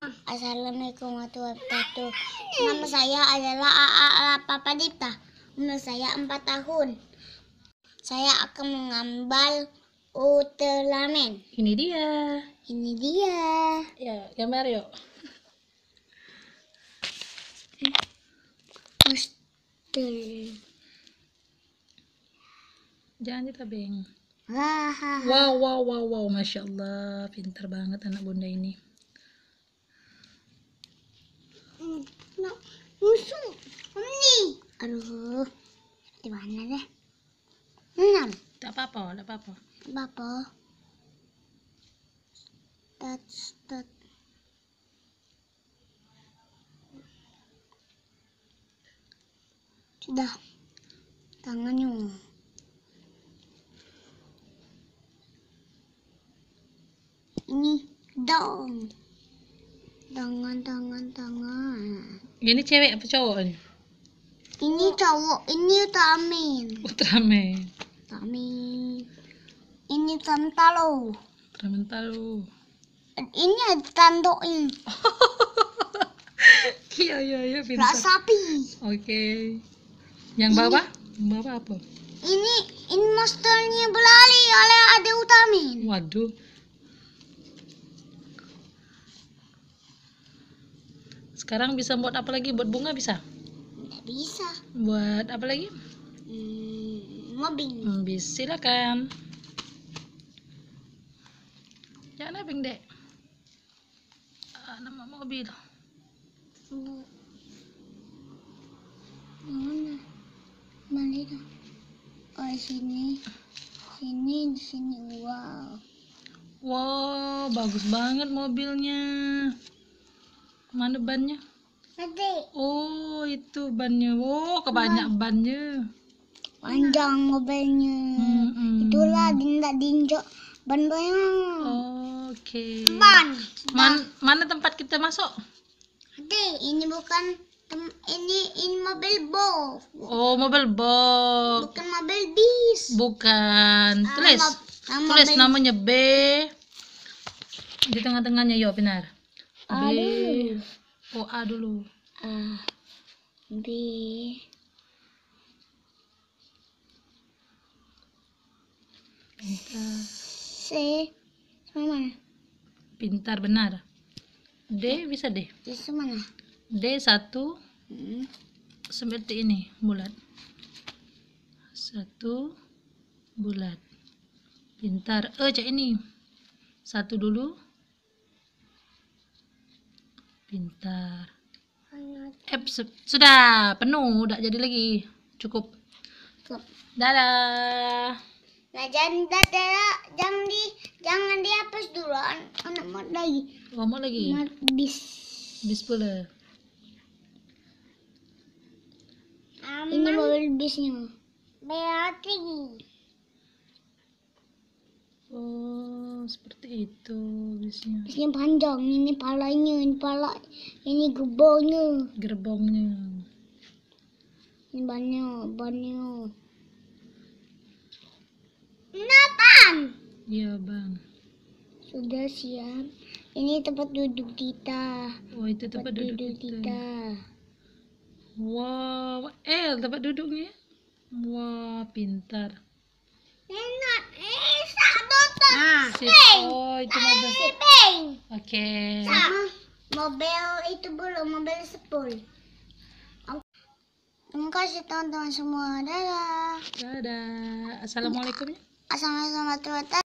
Assalamualaikum warahmatullahi wabarakatuh. Nama saya adalah AA Papa Dipta. Umur saya 4 tahun. Saya akan mengambil Ultraman. Ini dia. Ini dia. Ya, gambar yuk. Monster. Jangan ditabeng. Wow, wow, wow, wow. Masya Allah. Pintar banget anak bunda ini. Aduh. Di mana deh? Enam. Tak apa-apa, tak apa-apa. Bapak. Tat, tat. Sudah. Tangannya. Ini dong. Tangan, tangan, tangan. Ini cewek apa cowok ini? Ini cowok, ini Tamin. Ultraman. Tamin. Ini Tantalo. Ultraman tahu. Ini ada tanduknya. Iya, iya, iya. Pintar. sapi. Oke. Yang bawah? Yang bawah apa? Ini ini monsternya berlari oleh ada Utamin. Waduh. Sekarang bisa buat apa lagi? Buat bunga bisa? Bisa. Buat apa lagi? Hmm, mobil. Hmm, bisa silakan. Jangan nebeng dek. Ah, nama mobil. Mana? Mana itu? Oh sini. Sini di sini. Wow. Wow, bagus banget mobilnya. Mana bannya? Oh, itu bannya. Oh, kebanyak bannya. Panjang mobilnya. Mm-mm. Itulah dindak dinjok ban-bannya. Oke. Ban. Man- mana tempat kita masuk? Adik, ini bukan ini ini mobil box. Oh, mobil box. Bukan mobil bis. Bukan. Ah, Tulis. mob- ah, Tulis namanya B. Di tengah-tengahnya yuk, benar. B. Aduh. Oh, A dulu. A B Pintar. C mana? Pintar benar. D bisa D. Sama mana? D satu Hmm. seperti ini bulat. Satu bulat. Pintar. Eh, cek ini. Satu dulu. Pintar. Se- sudah penuh, udah jadi lagi. Cukup. Cukup. Dadah. Nah jangan dadah, jangan di jangan dihapus dulu an- anak mau lagi. Ngomong lagi. Mat bis. Bis pula. Ini mobil bisnya. Beatrice. Oh, seperti itu bisnya. Bisnya panjang, ini palanya, ini pala, ini gerbongnya, Gerbongnya. ini bannya, bannya. Nathan. Iya, Bang. Sudah siap. Ini tempat duduk kita. Oh, itu tempat duduk kita. Wow, eh tempat duduknya. Wah, pintar. Enak. Eh, satu Nah, Sip. Oh, itu mobil. Peng. Oke. Sama mobil itu belum mobil sepul. Terima kasih teman-teman semua. Dadah. Dadah. Assalamualaikum. Assalamualaikum warahmatullahi wabarakatuh.